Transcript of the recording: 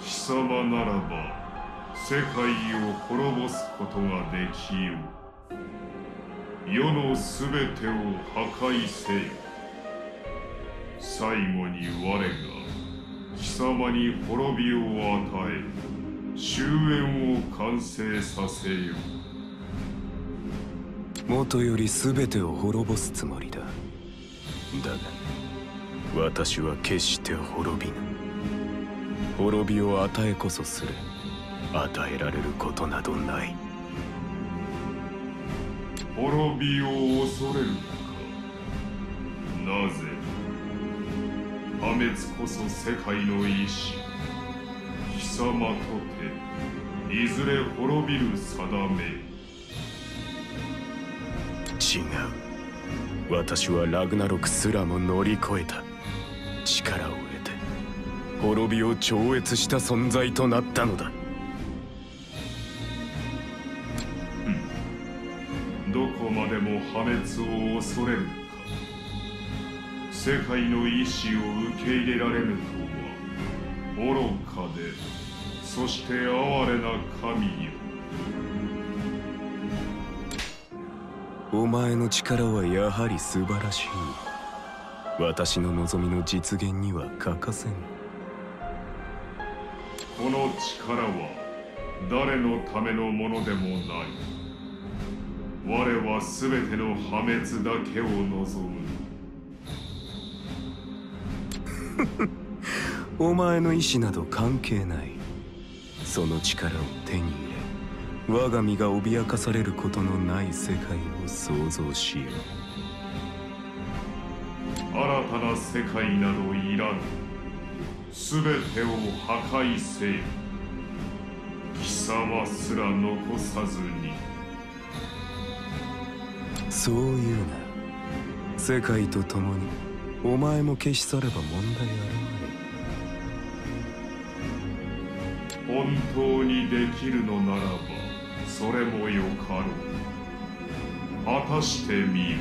貴様ならば世界を滅ぼすことができよう。世のすべてを破壊せよ。最後に我が貴様に滅びを与え終焉を完成させよ。もとより全てを滅ぼすつもりだ。だが私は決して滅びぬ。滅びを与えこそする。与えられることなどない。滅びを恐れるのか？なぜ破滅こそ世界の意志？貴様とていずれ滅びる定め。違う。私はラグナロクすらも乗り越えた。力を得て滅びを超越した存在となったのだ。どこまでも破滅を恐れる。のか世界の意志を受け入れられぬとは愚かでそして哀れな神よ。お前の力はやはり素晴らしい。私の望みの実現には欠かせんこの力は誰のためのものでもない。我は全ての破滅だけを望む。お前の意志など関係ない。その力を手に入れ我が身が脅かされることのない世界を創造しよう。新たな世界などいらぬ全てを破壊せよ。貴様すら残さずに。そういうな。世界と共にお前も消し去れば問題あるまい。本当にできるのならばそれもよかろう。果たしてみよ